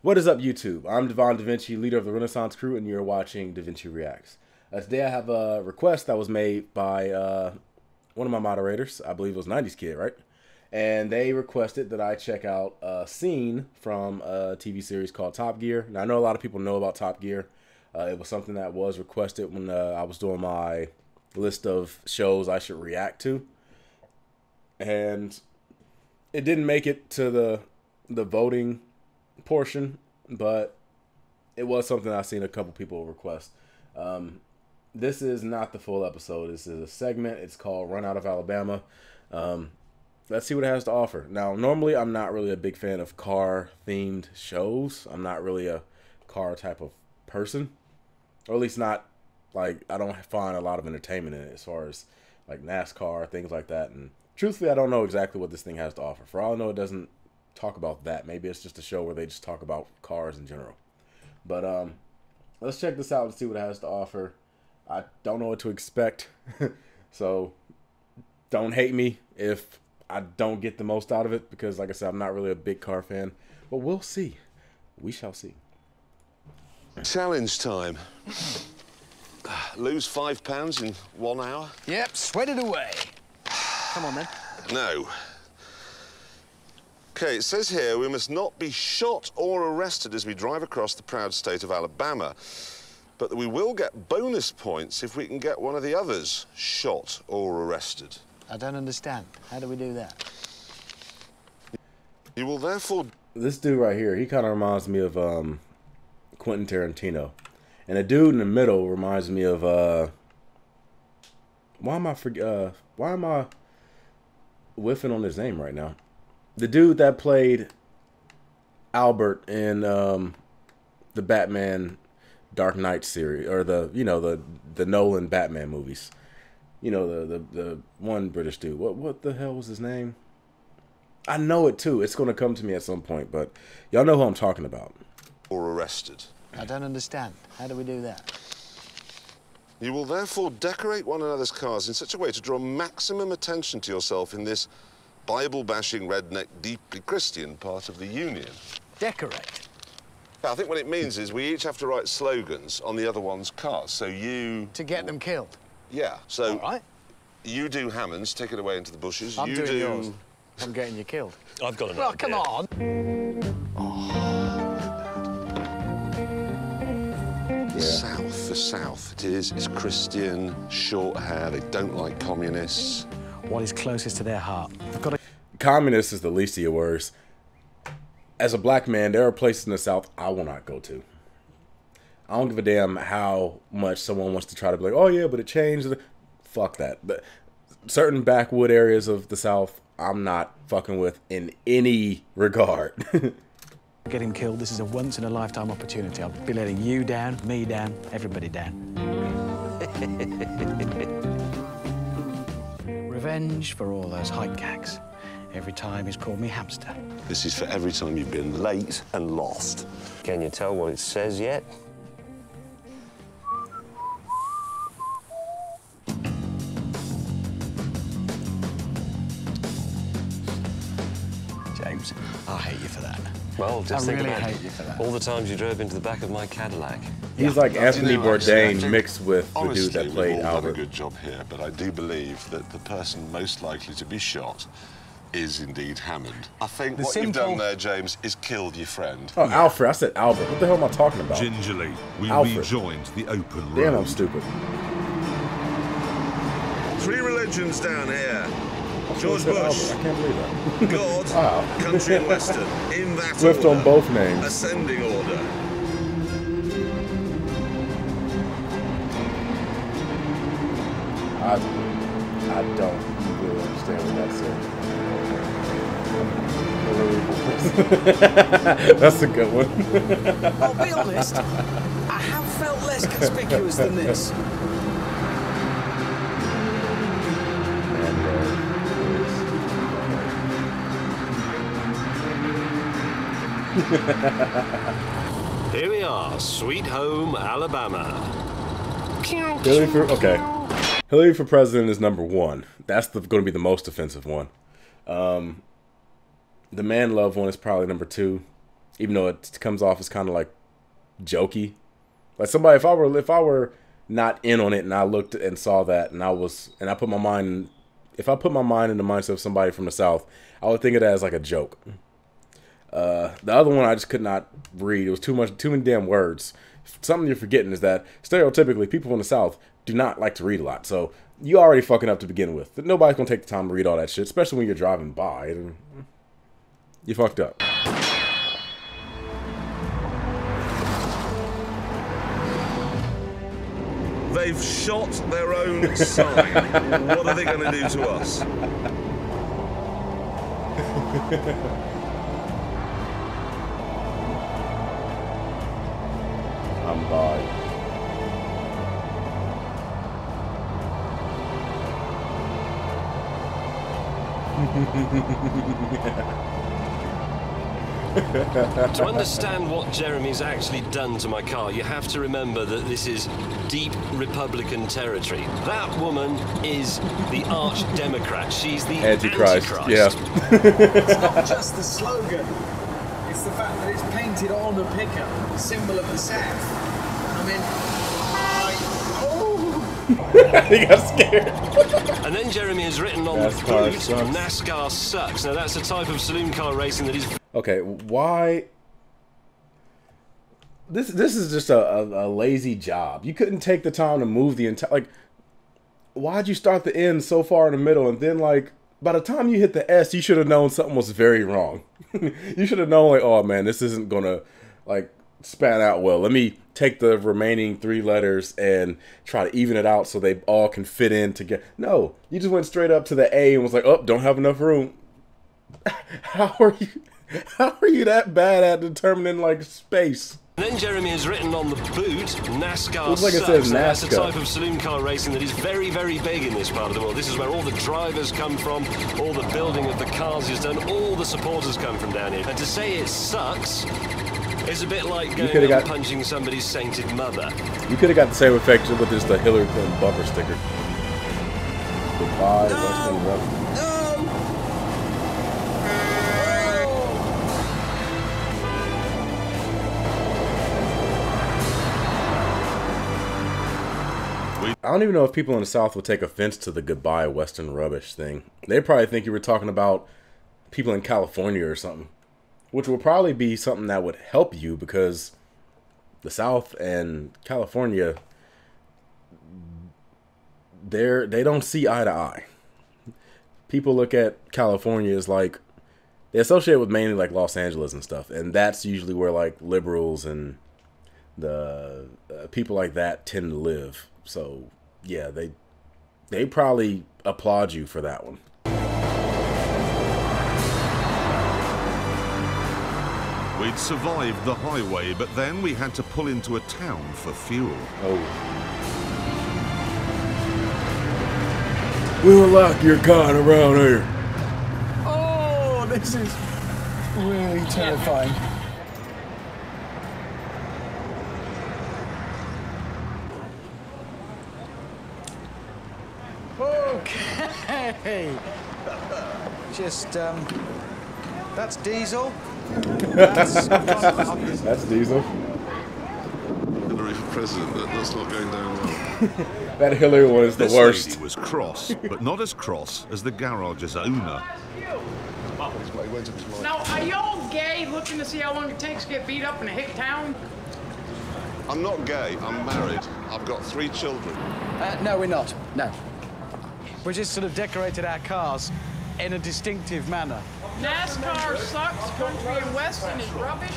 What is up, YouTube? I'm Devon DaVinci, leader of the Renaissance Crew, and you're watching DaVinci Reacts. Uh, today I have a request that was made by uh, one of my moderators. I believe it was 90s Kid, right? And they requested that I check out a scene from a TV series called Top Gear. Now, I know a lot of people know about Top Gear. Uh, it was something that was requested when uh, I was doing my list of shows I should react to. And it didn't make it to the the voting portion, but it was something I've seen a couple people request. Um, this is not the full episode. This is a segment. It's called Run Out of Alabama. Um, let's see what it has to offer. Now, normally I'm not really a big fan of car themed shows. I'm not really a car type of person, or at least not like I don't find a lot of entertainment in it as far as like NASCAR things like that. And truthfully, I don't know exactly what this thing has to offer. For all I know, it doesn't talk about that. Maybe it's just a show where they just talk about cars in general. But um, let's check this out and see what it has to offer. I don't know what to expect, so don't hate me if I don't get the most out of it because, like I said, I'm not really a big car fan. But we'll see. We shall see. Challenge time. Lose five pounds in one hour? Yep, sweat it away. Come on, then. No. Okay, it says here we must not be shot or arrested as we drive across the proud state of Alabama, but that we will get bonus points if we can get one of the others shot or arrested. I don't understand. How do we do that? You will therefore... This dude right here, he kind of reminds me of um, Quentin Tarantino. And the dude in the middle reminds me of... Uh, why am I... For, uh, why am I whiffing on his name right now? The dude that played Albert in um, the Batman Dark Knight series, or the you know the the Nolan Batman movies. You know the the the one British dude. What what the hell was his name? I know it too. It's going to come to me at some point, but y'all know who I'm talking about. Or arrested. I don't understand. How do we do that? You will therefore decorate one another's cars in such a way to draw maximum attention to yourself in this Bible-bashing, redneck, deeply Christian part of the Union. Decorate? I think what it means is we each have to write slogans on the other one's cars. So you... To get them killed? Yeah. So... All right. You do Hammond's, take it away into the bushes. I'm you doing do... yours. I'm getting you killed. I've got an Well, idea. come on. The South, the South. It is. It's Christian, short hair. They don't like communists. What is closest to their heart? I've got to... Communist is the least of your worries. As a black man, there are places in the South I will not go to. I don't give a damn how much someone wants to try to be like, oh yeah, but it changed. Fuck that. But certain backwood areas of the South, I'm not fucking with in any regard. Get him killed. This is a once-in-a-lifetime opportunity. I'll be letting you down, me down, everybody down. Revenge for all those height gags. Every time he's called me hamster. This is for every time you've been late and lost. Can you tell what it says yet? James, I hate you for that. Well, just I think really about hate you for that. all the times you drove into the back of my Cadillac. He's like Anthony You know, Bourdain think- mixed with the Honestly, dude that played we've played all done a good job here, but I do believe that the person most likely to be shot is indeed Hammond. I think The what you've done there, James, is killed your friend. Oh, Alfred. I said Albert. What the hell am I talking about? Gingerly, we Alfred. rejoined the open Damn, I'm stupid. Three religions down here. George Bush, Albert. I can't believe that. God, Wow. country and western. In that Whiffed order. on both names. Ascending order. I, I don't That's a good one. I'll be honest, I have felt less conspicuous than this. Here we are, sweet home Alabama. Hillary for okay. Hillary for president is number one. That's the, going to be the most offensive one. Um, the man love one is probably number two. even though it comes off as kind of like jokey. Like somebody, if I were if I were not in on it and I looked and saw that and I was and I put my mind, if I put my mind in the mindset of somebody from the south, I would think of that as like a joke. Uh, the other one I just could not read. It was too much, too many damn words. Something you're forgetting is that stereotypically people in the South do not like to read a lot. So you already fucking up to begin with. Nobody's gonna take the time to read all that shit, especially when you're driving by. You fucked up. They've shot their own sign. what are they going to do to us? I'm by. To understand what Jeremy's actually done to my car, you have to remember that this is deep Republican territory. That woman is the arch Democrat. She's the Antichrist. Antichrist. Yeah. It's not just the slogan. It's the fact that it's painted on a pickup, symbol of the South. I mean, I, oh, he got scared. And then Jeremy has written on NASCAR the boot, sucks. NASCAR sucks. Now that's a type of saloon car racing that is Okay, why? This this is just a, a, a lazy job. You couldn't take the time to move the entire like. Why'd you start the end so far in the middle and then like by the time you hit the S, you should have known something was very wrong. you should have known like, oh man, this isn't gonna like span out well. Let me take the remaining three letters and try to even it out so they all can fit in together. No, you just went straight up to the A and was like, oh, don't have enough room. How are you? How are you that bad at determining like space? And then Jeremy has written on the boot, NASCAR Looks like it sucks. says Now, That's a type of saloon car racing that is very, very big in this part of the world. This is where all the drivers come from, all the building of the cars is done, all the supporters come from down here. And to say it sucks is a bit like going coulda got- punching somebody's sainted mother. You could have got the same effect with just the Hillary Clinton bumper sticker. Goodbye, Western Rubber. no! I don't even know if people in the South would take offense to the goodbye Western rubbish thing. They probably think you were talking about people in California or something, which will probably be something that would help you because the South and California, they're they don't see eye to eye. People look at California as like they associate with mainly like Los Angeles and stuff, and that's usually where like liberals and the uh, people like that tend to live. So yeah, they they probably applaud you for that one. We'd survived the highway, but then we had to pull into a town for fuel. Oh. We'll lock your con around here. Oh, this is really terrifying. Okay. Just, um, that's diesel. That's, That's Diesel. Hillary for president, but that's not going down well. That Hillary one is the This worst. lady was cross, but not as cross as the garage's owner. Now, are y'all gay looking to see how long it takes to get beat up in a hick town? I'm not gay, I'm married. I've got three children. uh, no, we're not. No. We just sort of decorated our cars in a distinctive manner. NASCAR sucks, country and western is rubbish.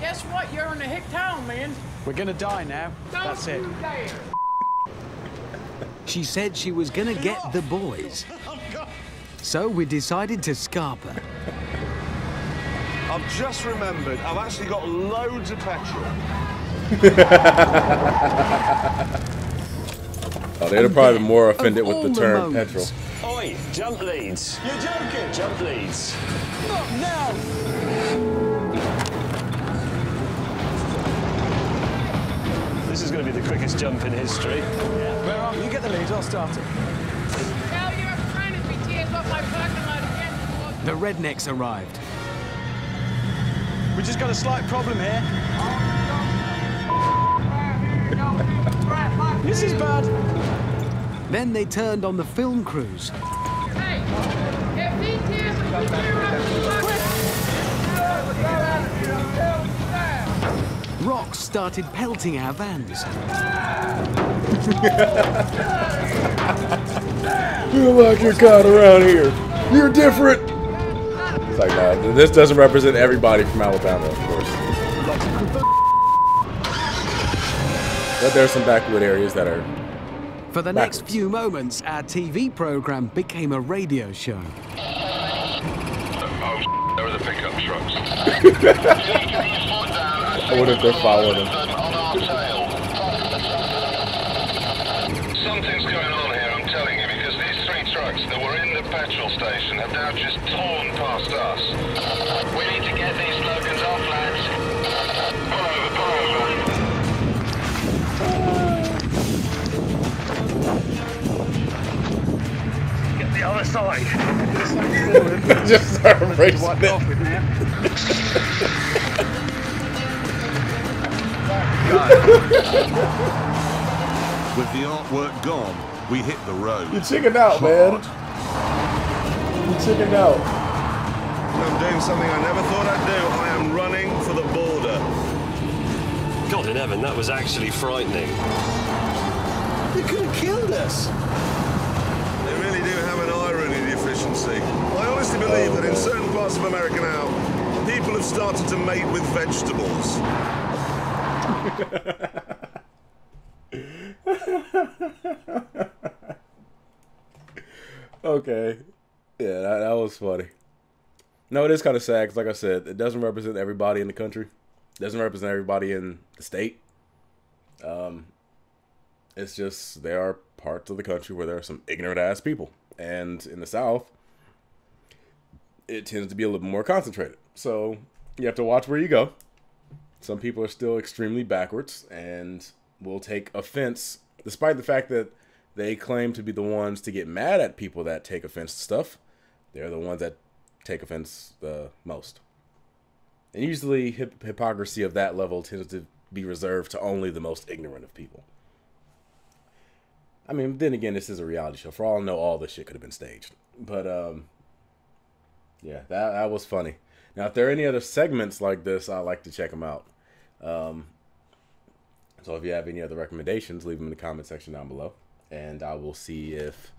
Guess what? You're in a hick town, man. We're gonna die now. Don't That's it. She said she was gonna get the boys. So we decided to scarp her. I've just remembered, I've actually got loads of petrol. Oh, they'd have probably been more offended Of with the all the term moments. petrol. Oi, jump leads. You're joking. Jump leads. Not now! This is going to be the quickest jump in history. Where are you? You get the lead, I'll start it. Hell, you're trying to be tears up my parking lot again. The rednecks arrived. We we've just got a slight problem here. Oh, this is bad. Then they turned on the film crews. Hey, if he tears the Rocks started pelting our vans. You like your kind around here. You're different. It's like, uh, no, this doesn't represent everybody from Alabama, of course. But there's some backwood areas that are. For the next few moments, our TV program became a radio show. Oh, there are the pickup trucks. I wonder if they're following them. Something's going on here, I'm telling you, because these three trucks that were in the petrol station have now just torn past us. Just start racing it. With the artwork gone, we hit the road. You chickened out, man. Hard. You chickened out. I'm doing something I never thought I'd do. I am running for the border. God in heaven, that was actually frightening. They could have killed us. I honestly believe that in certain parts of America now, people have started to mate with vegetables. Okay. Yeah, that, that was funny. No, it is kind of sad because, like I said, it doesn't represent everybody in the country. It doesn't represent everybody in the state. Um, it's just there are parts of the country where there are some ignorant ass people, and in the South, it tends to be a little more concentrated. So you have to watch where you go. Some people are still extremely backwards and will take offense, despite the fact that they claim to be the ones to get mad at people that take offense to stuff. They're the ones that take offense the most. And usually, hip- hypocrisy of that level tends to be reserved to only the most ignorant of people. I mean, then again, this is a reality show. For all I know, all this shit could have been staged. But um, yeah, that that was funny. Now, if there are any other segments like this, I'd like to check them out. Um, so if you have any other recommendations, leave them in the comment section down below, and I will see if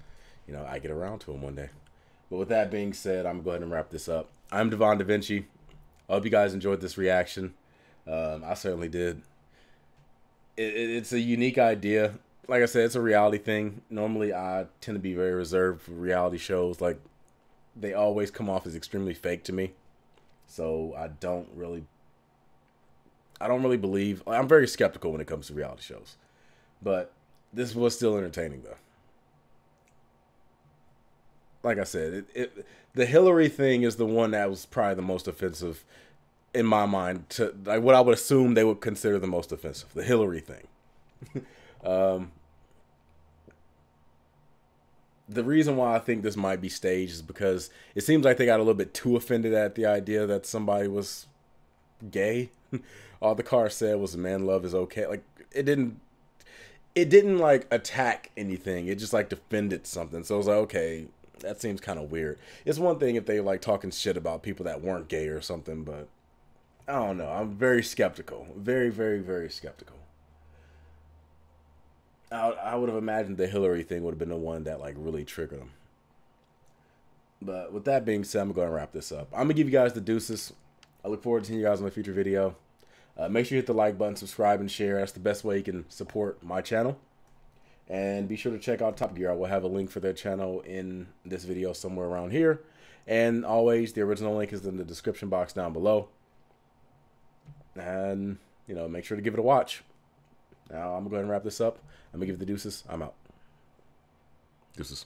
you know I get around to them one day. But with that being said, I'm gonna go ahead and wrap this up. I'm Devon DaVinci. I hope you guys enjoyed this reaction. Um, I certainly did. It, it, it's a unique idea. Like I said, it's a reality thing. Normally, I tend to be very reserved for reality shows. Like they always come off as extremely fake to me. So I don't really I don't really believe I'm very skeptical when it comes to reality shows. But this was still entertaining though. Like I said, it, it the Hillary thing is the one that was probably the most offensive in my mind to like what I would assume they would consider the most offensive. The Hillary thing. um the reason why I think this might be staged is because it seems like they got a little bit too offended at the idea that somebody was gay. All the car said was man love is okay. Like it didn't it didn't like attack anything. It just like defended something. So I was like, okay, that seems kind of weird. It's one thing if they like talking shit about people that weren't gay or something, but I don't know. I'm very skeptical. Very, very, very skeptical. I, I would have imagined the Hillary thing would have been the one that like really triggered them. But with that being said, I'm going to wrap this up. I'm going to give you guys the deuces. I look forward to seeing you guys in a future video. Uh, make sure you hit the like button, subscribe, and share. That's the best way you can support my channel. And be sure to check out Top Gear. I will have a link for their channel in this video somewhere around here. And always, the original link is in the description box down below. And, you know, make sure to give it a watch. Now, I'm going to go ahead and wrap this up. I'm going to give the deuces. I'm out. Deuces.